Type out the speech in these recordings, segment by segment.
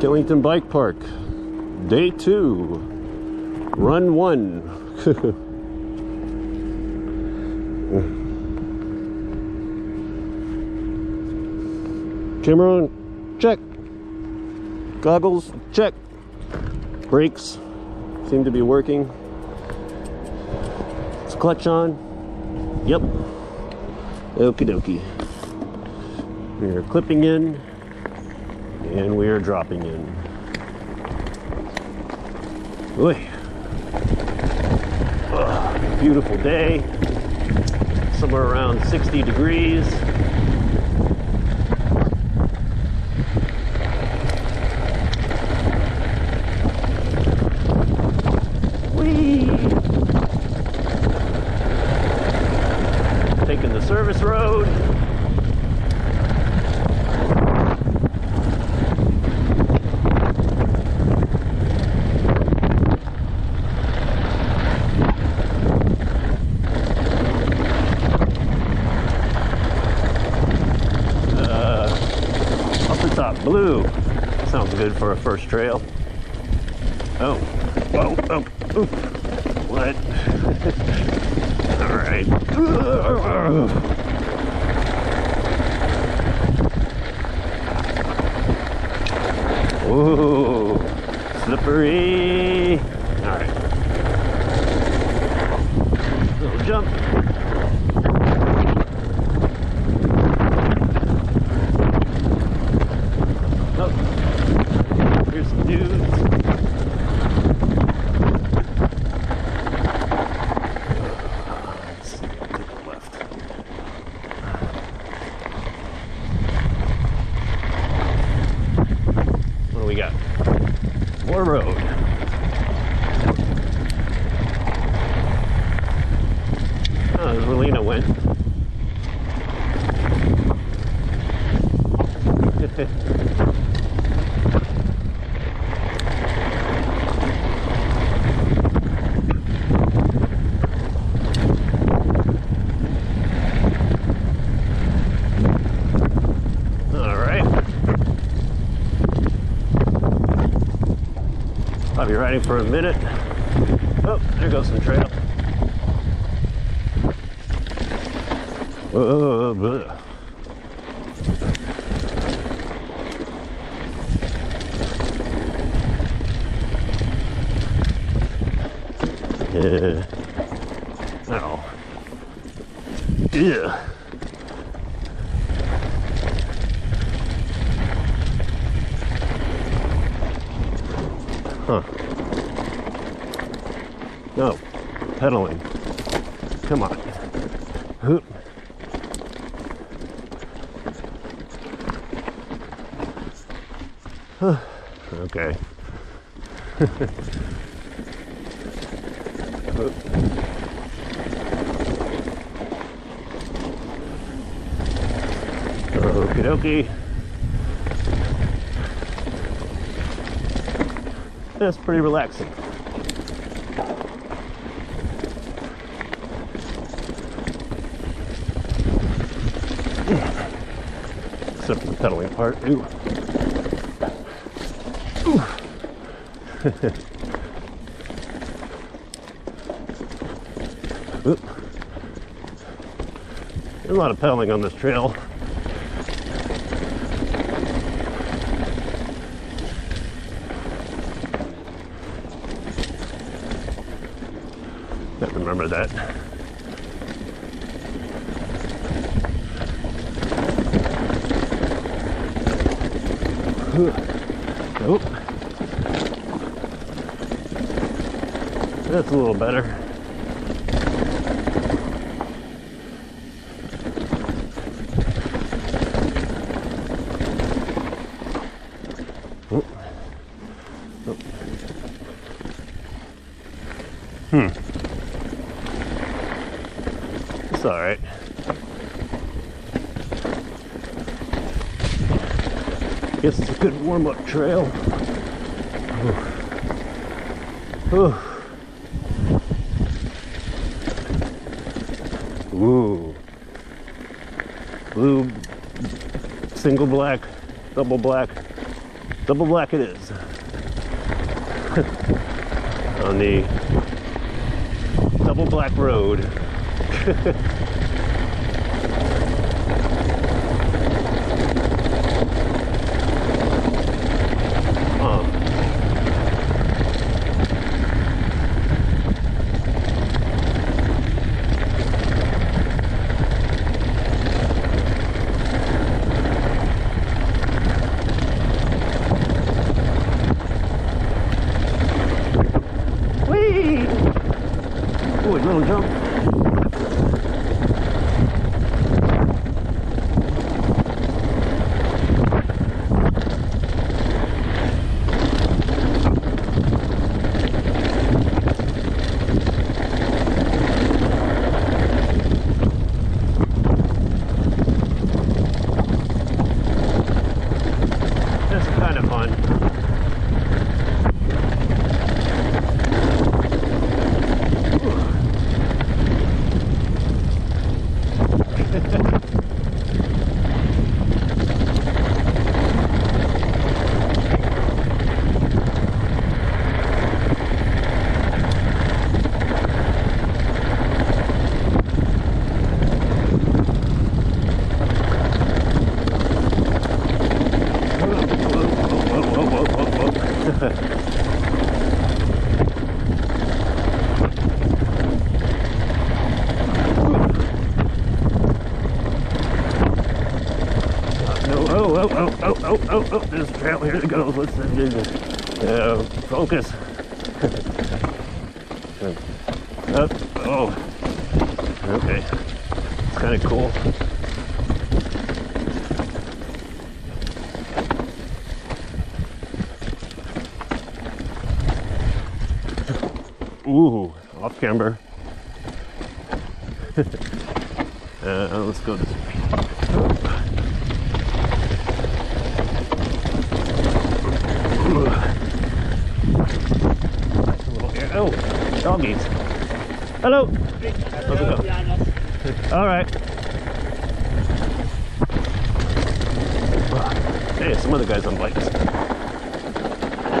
Killington Bike Park, day two, run one. Camera on, check. Goggles, check. Brakes seem to be working. Is clutch on? Yep. Okie dokie. We are clipping in and we are dropping in. Ugh, beautiful day. Somewhere around 60 degrees. Whee! Taking the service road. Off the top, blue. Sounds good for a first trail. Oh, oh, oh. What? All right. Ooh, slippery. All right. Little jump. Oh, here's some dudes. Let's take a left. What do we got? More road. Oh, there's where Lena went. All right. I'll be riding for a minute. Oh, there goes some trail. Oh, Yeah. Oh. Yeah. Huh. No. Pedaling. Come on. Hoop. Huh. okay. Hoop. Okie dokie. That's pretty relaxing. Except for the pedaling part. Ooh. Ooh. Oop. There's a lot of pedaling on this trail. To remember that. Nope. That's a little better. Oh. Oh. Hmm. It's all right. Guess it's a good warm-up trail. Ooh. Ooh. Ooh. Blue, single black, double black. Double black it is. On the double black road. Huh. Whee! Ooh, a little jump. That's kind of fun. Whoa, whoa, whoa, whoa, whoa, whoa. No, oh, oh, oh, oh, oh, there's a trail, here it goes, let's do this. Uh, focus. Up, oh, okay, it's kind of cool. Ooh, off camber. uh, let's go this way. A little air- Oh, doggies. Hello. How's it going? All right. Hey, some other guys on bikes.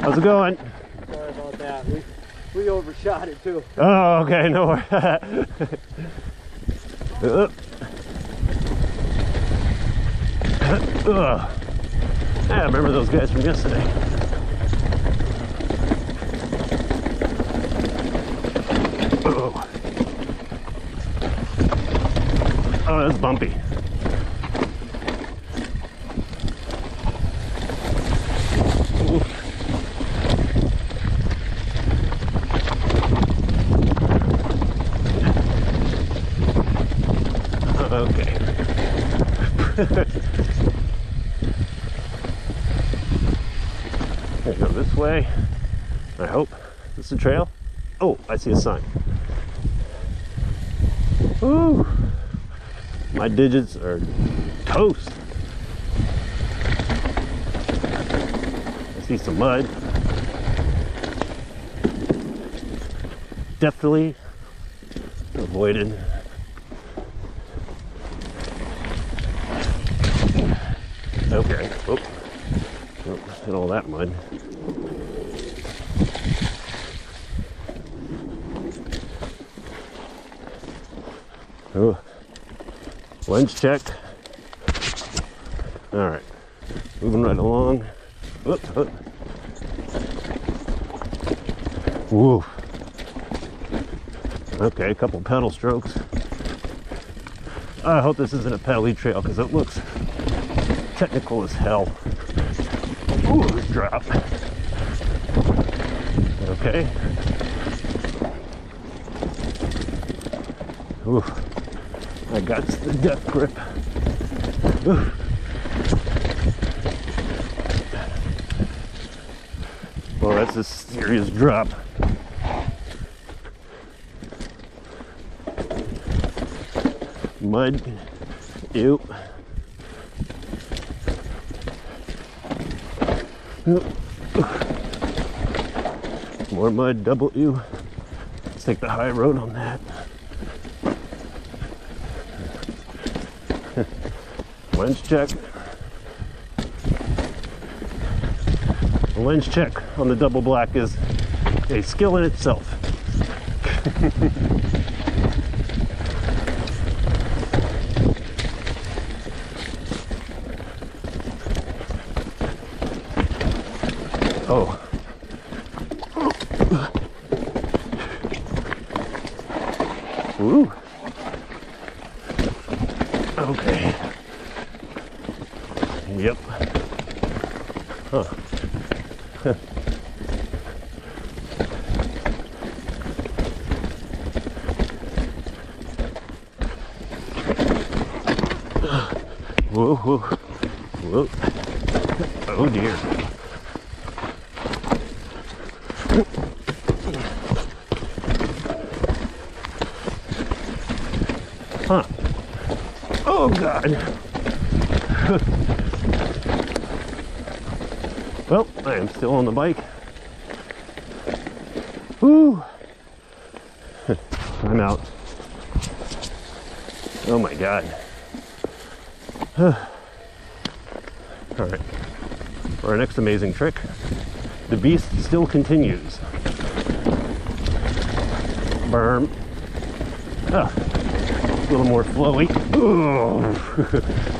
How's it going? Sorry about that. We, we overshot it too. Oh, okay, no worries. Ugh. Uh, uh, yeah, I remember those guys from yesterday. Oh, oh that's bumpy. Okay. Gonna go this way. I hope. This is a trail? Oh, I see a sign. Ooh. My digits are toast. I see some mud. Definitely avoided Okay. Oh. Oh, hit all that mud. Oh. Lens check. All right. Moving right along. Whoop, whoop. Woo. Okay, a couple pedal strokes. I hope this isn't a pedal trail because it looks technical as hell. Ooh, this drop. Okay. Ooh, I got the death grip. Ooh. Well, that's a serious drop. Mud. Ew. More mud, double U. Let's take the high road on that. Lens check. A lens check on the double black is a skill in itself. oh. Ooh. Okay. Yep. Huh. Whoa, whoa, whoa. Oh dear. Huh. Oh God. well, I am still on the bike. Woo. I'm out. Oh my God. All right. For our next amazing trick, the beast still continues. Berm. Ah, a little more flowy.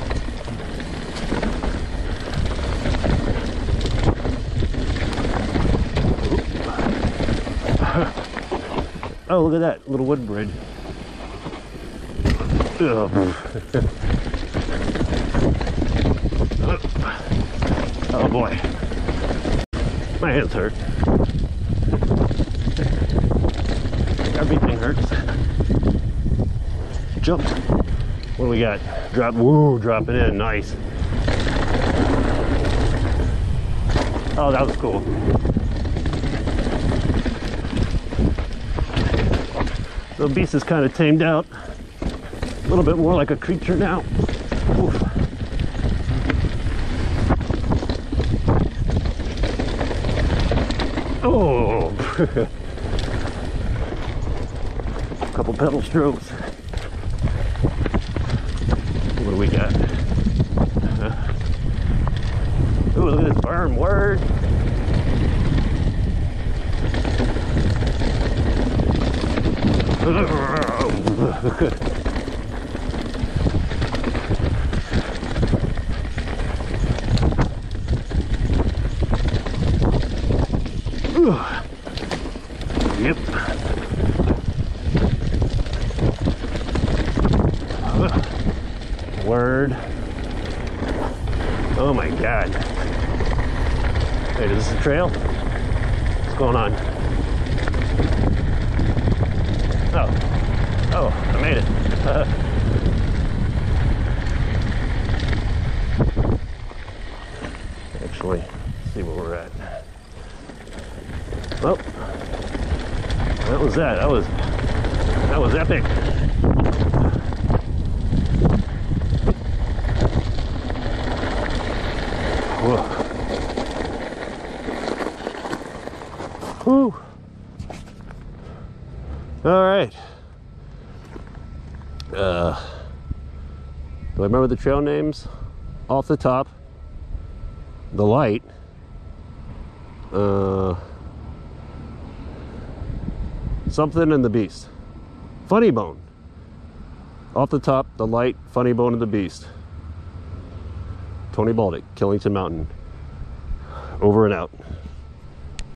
Oh, look at that little wood bridge. Ugh. Oh boy. My hands hurt. Everything hurts. Jumped. What do we got? Drop. Woo, dropping in. Nice. Oh, that was cool. The beast is kind of tamed out. A little bit more like a creature now. Oof. Oh, couple pedal strokes. What do we got? Uh, oh, look at this berm. Word. Yep. Uh, word. Oh my god. Hey, is this a trail? What's going on? Oh. Oh, I made it. Uh-huh. Actually, see where we're at. Well, that. That was that was epic. Whoa. Whew. All right. Uh, do I remember the trail names? Off the top, the light. Uh, something and the beast. Funnybone. Off the top, the light, Funnybone and the beast. Tony Baldick, Killington Mountain. Over and out.